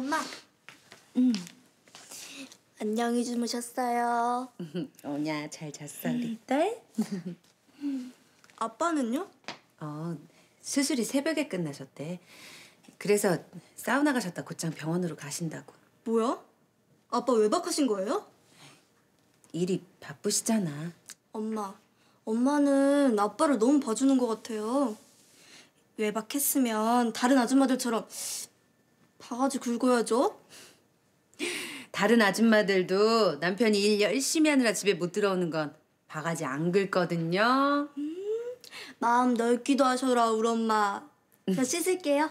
엄마. 음. 안녕히 주무셨어요. 오냐 잘 잤어 우리 딸? 아빠는요? 어 수술이 새벽에 끝나셨대. 그래서 사우나 가셨다 곧장 병원으로 가신다고. 뭐야? 아빠 외박하신 거예요? 일이 바쁘시잖아. 엄마, 엄마는 아빠를 너무 봐주는 것 같아요. 외박했으면 다른 아줌마들처럼 바가지 긁어야죠. 다른 아줌마들도 남편이 일 열심히 하느라 집에 못 들어오는 건 바가지 안 긁거든요. 마음 넓기도 하셔라, 우리 엄마. 저 씻을게요.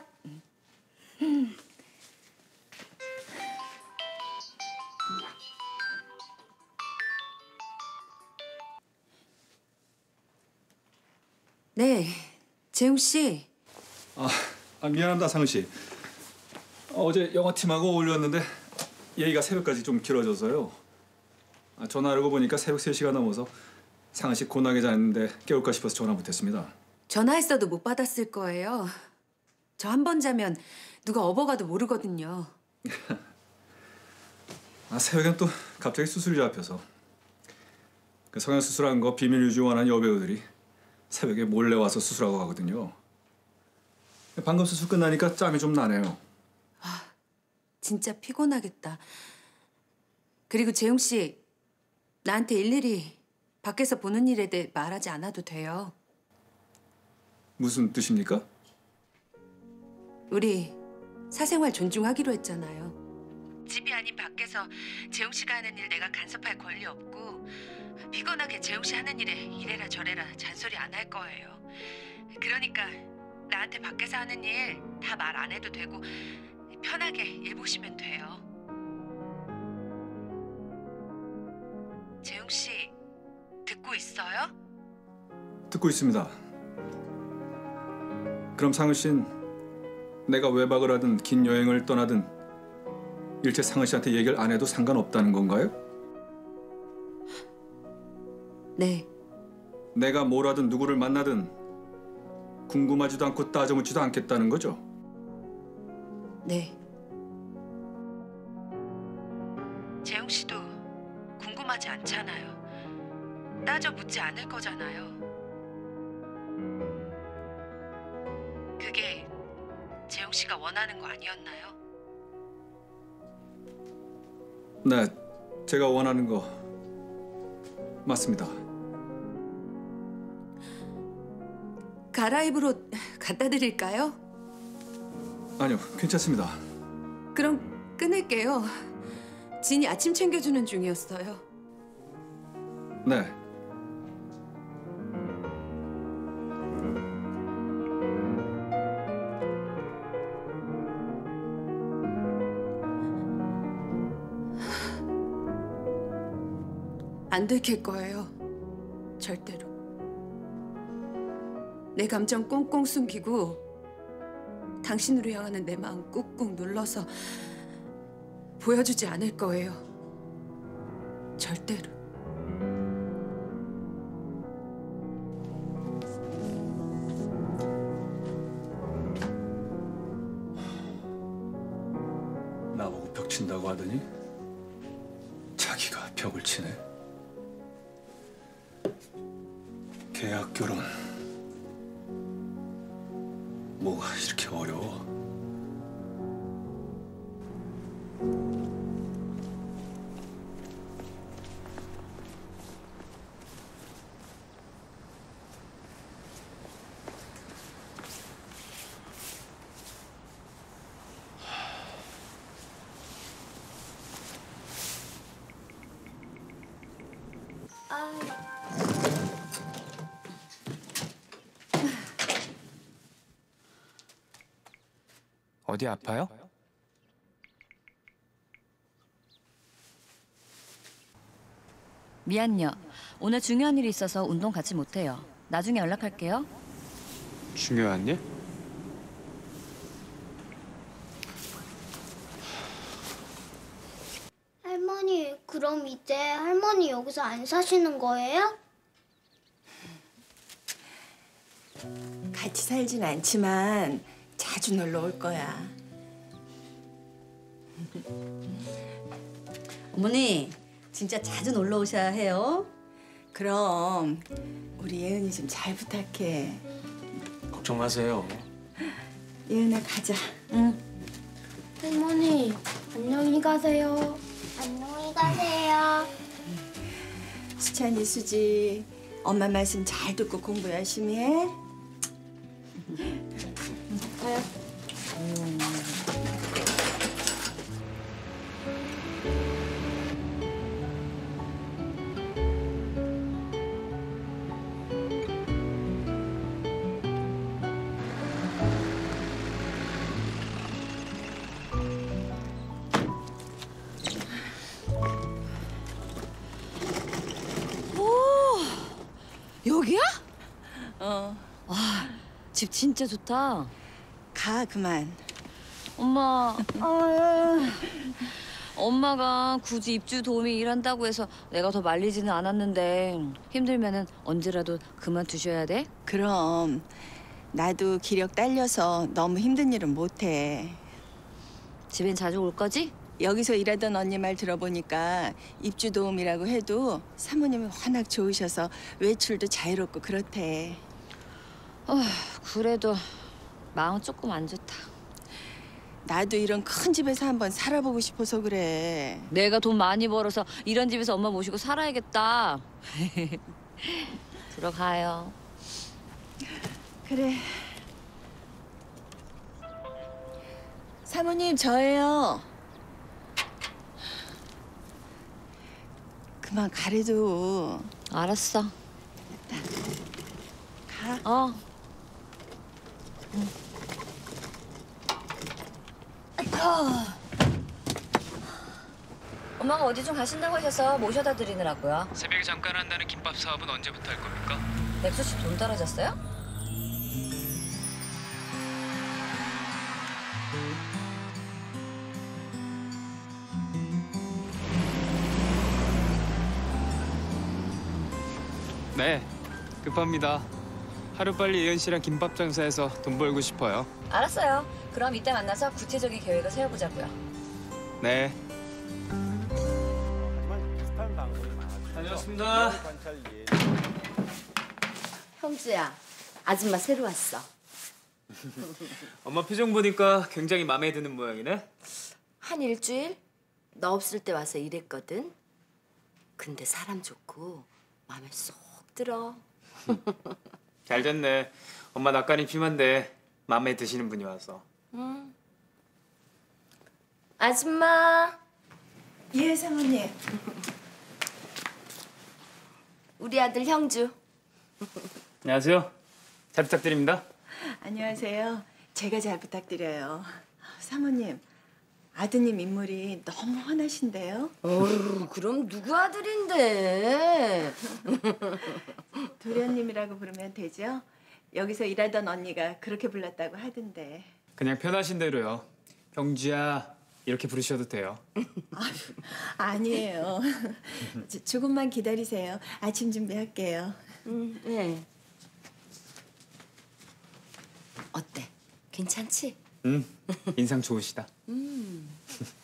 네, 재웅 씨. 아, 아 미안합니다 상은 씨. 어, 어제 영화팀하고 어울렸는데 얘기가 새벽까지 좀 길어져서요. 아, 전화 알고 보니까 새벽 3시가 넘어서 씨 고나게 잤는데 깨울까 싶어서 전화 못했습니다. 전화했어도 못 받았을 거예요. 저 한 번 자면 누가 업어가도 모르거든요. 아 새벽엔 또 갑자기 수술이 잡혀서 그 성형 수술한 거 비밀 유지 원하는 여배우들이 새벽에 몰래 와서 수술하고 가거든요. 방금 수술 끝나니까 짬이 좀 나네요. 진짜 피곤하겠다. 그리고 재웅 씨, 나한테 일일이 밖에서 보는 일에 대해 말하지 않아도 돼요. 무슨 뜻입니까? 우리 사생활 존중하기로 했잖아요. 집이 아닌 밖에서 재웅 씨가 하는 일 내가 간섭할 권리 없고 피곤하게 재웅 씨 하는 일에 이래라 저래라 잔소리 안 할 거예요. 그러니까 나한테 밖에서 하는 일 다 말 안 해도 되고 편하게 일 보시면 돼요. 재웅 씨 듣고 있어요? 듣고 있습니다. 그럼 상은 씨는 내가 외박을 하든 긴 여행을 떠나든 일체 상은 씨한테 얘기를 안 해도 상관없다는 건가요? 네. 내가 뭘 하든 누구를 만나든 궁금하지도 않고 따져묻지도 않겠다는 거죠? 네. 재웅 씨도 궁금하지 않잖아요. 따져 묻지 않을 거잖아요. 그게 재웅 씨가 원하는 거 아니었나요? 네, 제가 원하는 거 맞습니다. 가라입으로 갖다 드릴까요? 아니요, 괜찮습니다. 그럼 끊을게요. 진이 아침 챙겨주는 중이었어요. 네. 안 들킬 거예요. 절대로. 내 감정 꽁꽁 숨기고 당신으로 향하는 내 마음 꾹꾹 눌러서 보여주지 않을 거예요. 절대로. 나보고 벽 친다고 하더니 자기가 벽을 치네. 계약 결혼 뭐가 이렇게 어려워? 어디 아파요? 미안요. 오늘 중요한 일이 있어서 운동 같이 못해요. 나중에 연락할게요. 중요한 일? 할머니, 그럼 이제 할머니 여기서 안 사시는 거예요? 같이 살진 않지만 자주 놀러 올 거야. 어머니 진짜 자주 놀러 오셔야 해요. 그럼 우리 예은이 좀 잘 부탁해. 걱정 마세요. 예은아 가자. 할머니, 안녕히 가세요. 안녕히 가세요. 수찬이 수지 엄마 말씀 잘 듣고 공부 열심히 해. 여기야? 어, 집 진짜 좋다. 가 그만. 엄마. 아, 엄마가 굳이 입주 도우미 일한다고 해서 내가 더 말리지는 않았는데 힘들면은 언제라도 그만두셔야 돼? 그럼 나도 기력 딸려서 너무 힘든 일은 못해. 집엔 자주 올 거지? 여기서 일하던 언니 말 들어보니까 입주 도움이라고 해도 사모님이 워낙 좋으셔서 외출도 자유롭고 그렇대. 그래도 마음 조금 안 좋다. 나도 이런 큰 집에서 한번 살아보고 싶어서 그래. 내가 돈 많이 벌어서 이런 집에서 엄마 모시고 살아야겠다. 들어가요. 그래. 사모님 저예요. 그만 가래도 알았어. 가. 어. 엄마가 어디 좀 가신다고 하셔서 모셔다 드리느라고요. 새벽에 잠깐 한다는 김밥 사업은 언제부터 할 겁니까? 넥소 씨돈 떨어졌어요? 네, 급합니다. 하루빨리 예은 씨랑 김밥 장사해서 돈 벌고 싶어요. 알았어요. 그럼 이때 만나서 구체적인 계획을 세워보자고요. 네. 다녀왔습니다. 형주야, 아줌마 새로 왔어. 엄마 표정 보니까 굉장히 마음에 드는 모양이네. 한 일주일 너 없을 때 와서 일했거든. 근데 사람 좋고 마음에 쏙 들어. 잘 됐네. 엄마 낯가림 심한데 마음에 드시는 분이 와서. 아줌마, 예 사모님. 우리 아들 형주. 안녕하세요. 잘 부탁드립니다. 안녕하세요. 제가 잘 부탁드려요. 사모님, 아드님 인물이 너무 훤하신데요. 어휴, 그럼 누구 아들인데? 도련님이라고 부르면 되죠? 여기서 일하던 언니가 그렇게 불렀다고 하던데. 그냥 편하신 대로요. 형주야 이렇게 부르셔도 돼요. 아니에요. 조- 조금만 기다리세요. 아침 준비할게요. 네. 어때? 괜찮지? 음, 인상 좋으시다.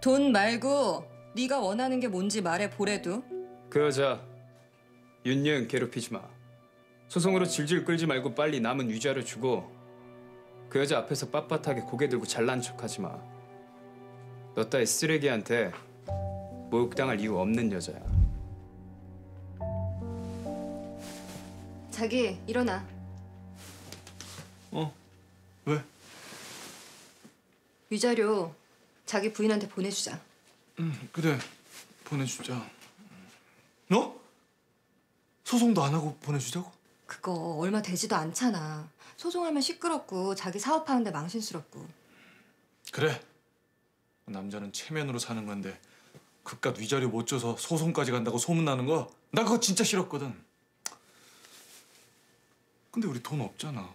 돈 말고 네가 원하는 게 뭔지 말해 보래도. 그 여자 윤여은 괴롭히지 마. 소송으로 질질 끌지 말고 빨리 남은 위자료 주고 그 여자 앞에서 빳빳하게 고개 들고 잘난 척하지 마. 너 따위 쓰레기한테 모욕당할 이유 없는 여자야. 자기 일어나. 어? 왜? 위자료 자기 부인한테 보내주자. 그래 보내주자 너? 소송도 안 하고 보내주자고? 그거 얼마 되지도 않잖아. 소송하면 시끄럽고 자기 사업하는데 망신스럽고. 그래 남자는 체면으로 사는 건데 그깟 위자료 못 줘서 소송까지 간다고 소문나는 거 나 그거 진짜 싫었거든 근데 우리 돈 없잖아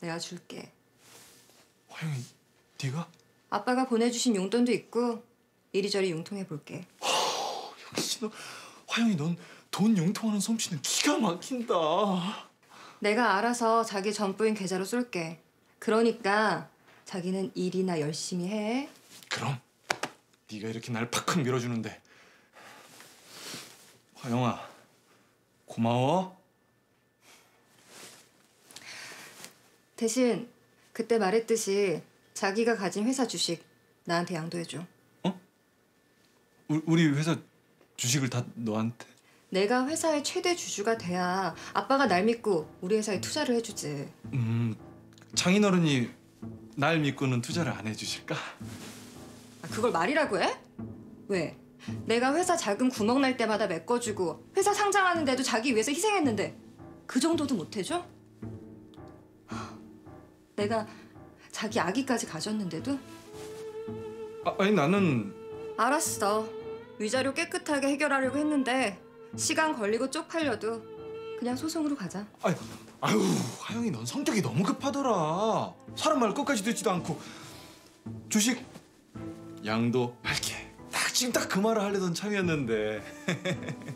내가 줄게. 화영이 네가? 아빠가 보내주신 용돈도 있고 이리저리 융통해 볼게. 역시 너 화영이 넌 돈 융통하는 솜씨는 기가 막힌다 내가 알아서 자기 전부인 계좌로 쏠게. 그러니까 자기는 일이나 열심히 해. 그럼 네가 이렇게 날 팍팍 밀어주는데 화영아 고마워. 대신 그때 말했듯이 자기가 가진 회사 주식 나한테 양도해줘. 우- 우리 회사 주식을 다 너한테. 내가 회사의 최대 주주가 돼야 아빠가 날 믿고 우리 회사에 투자를 해주지. 음 장인 어른이 날 믿고는 투자를 안 해주실까? 아, 그걸 말이라고 해? 왜? 내가 회사 자금 구멍 날 때마다 메꿔주고 회사 상장하는데도 자기 위해서 희생했는데 그 정도도 못 해줘? 내가 자기 아기까지 가졌는데도? 아, 아니 나는 알았어. 위자료 깨끗하게 해결하려고 했는데 시간 걸리고 쪽팔려도 그냥 소송으로 가자. 아유, 아유 하영이 넌 성격이 너무 급하더라. 사람 말 끝까지 듣지도 않고 주식 양도 할게. 딱 지금 딱 그 말을 하려던 참이었는데.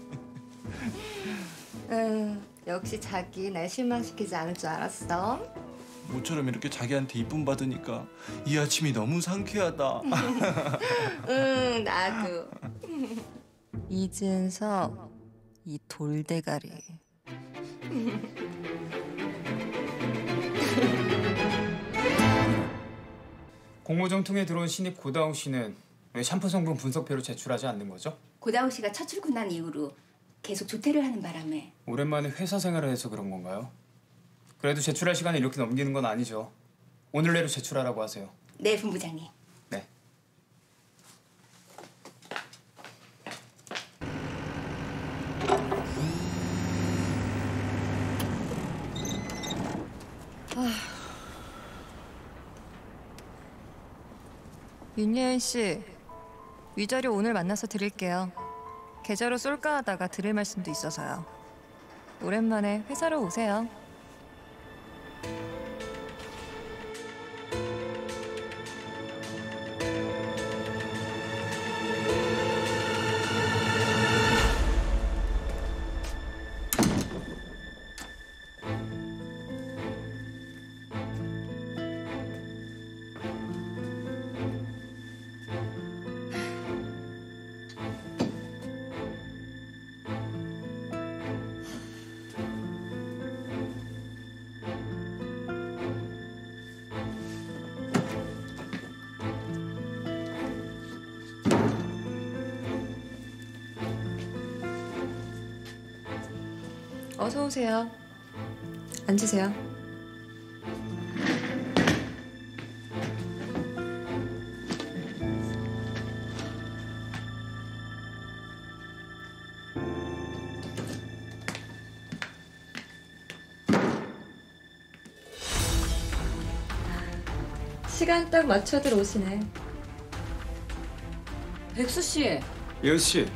응, 역시 자기 날 실망시키지 않을 줄 알았어. 모처럼 이렇게 자기한테 이쁨 받으니까 이 아침이 너무 상쾌하다. 응, 나도. 이진석, 이 돌대가리. 공모전통에 들어온 신입 고다웅 씨는 왜 샴푸 성분 분석표를 제출하지 않는 거죠? 고다우 씨가 첫 출근한 이후로 계속 조퇴를 하는 바람에 오랜만에 회사 생활을 해서 그런 건가요? 그래도 제출할 시간을 이렇게 넘기는 건 아니죠. 오늘 내로 제출하라고 하세요. 네 본부장님 윤예은 씨, 위자료 오늘 만나서 드릴게요. 계좌로 쏠까 하다가 드릴 말씀도 있어서요. 오랜만에 회사로 오세요. 어서 오세요. 앉으세요. 시간 딱 맞춰들 오시네. 백수 씨, 예은 씨,